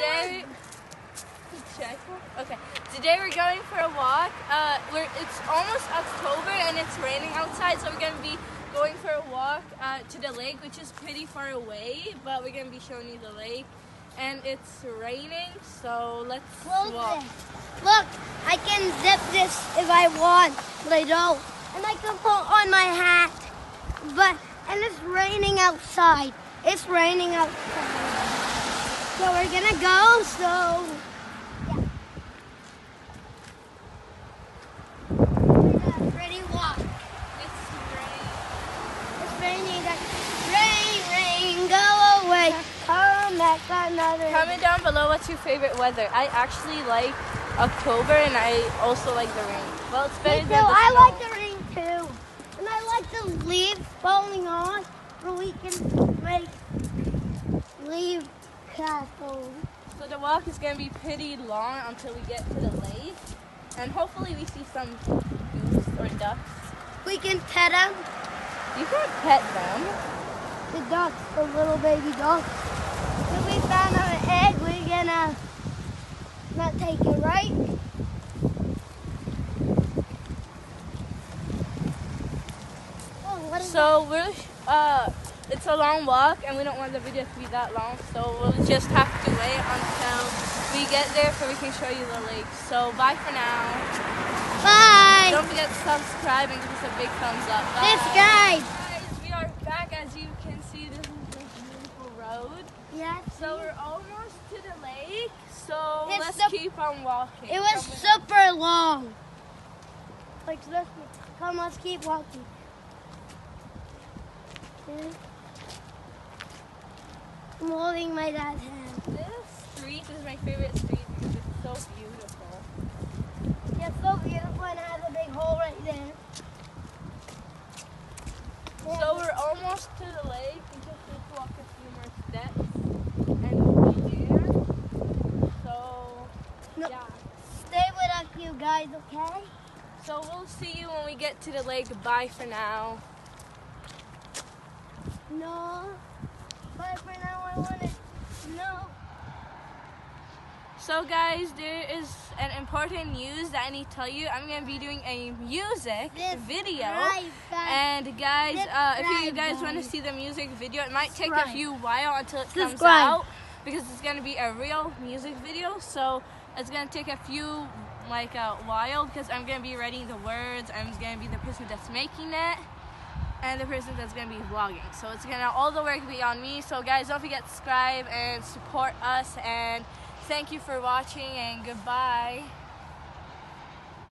Today. Okay. Today we're going for a walk. Uh, we're, it's almost October and it's raining outside, so we're gonna be going for a walk uh, to the lake, which is pretty far away, but we're gonna be showing you the lake. And it's raining, so let's Close walk. it. Look, I can zip this if I want, but I don't. And I can put on my hat. But and it's raining outside. It's raining outside. So we're gonna go, so yeah. Ready walk. It's raining. It's raining. Rain, rain, go away. Come back another. Comment down below what's your favorite weather. I actually like October and I also like the rain. Well, it's Me better too. than the I snow. like the rain too. And I like the leaves falling on where we can make leaf castles. So the walk is going to be pretty long until we get to the lake. And hopefully we see some goose or ducks. We can pet them. You can pet them. The ducks, the little baby ducks. If we found an egg, we're gonna not take it, right? Oh, what is So we're, uh, it's a long walk and we don't want the video to be that long. So we'll just have to wait until we get there so we can show you the lake. So bye for now. Bye. Don't forget to subscribe and give us a big thumbs up. Bye. Subscribe. Guys, we are back. As you can see, this is the beautiful road. Yeah. So we're almost to the lake. So It's let's keep on walking. It was super long. Like, let's come, let's keep walking. Okay. I'm holding my dad's hand. This street is my favorite street because it's so beautiful. It's so beautiful and it has a big hole right there. So we're almost to the lake. We just need to walk a few more steps and we'll be there. So No. yeah. Stay with us, you guys, okay? So we'll see you when we get to the lake. Bye for now. No. But for now, I want to. No. So guys, there is an important news that I need to tell you. I'm gonna be doing a music video. Subscribe. And guys, uh, if you guys want to see the music video, it might take a few while until it comes out because it's gonna be a real music video. So it's gonna take a few like a while because I'm gonna be writing the words. I'm gonna be the person that's making it. And the person that's gonna be vlogging. So it's gonna all the work be on me. So guys, don't forget to subscribe and support us. And thank you for watching and goodbye.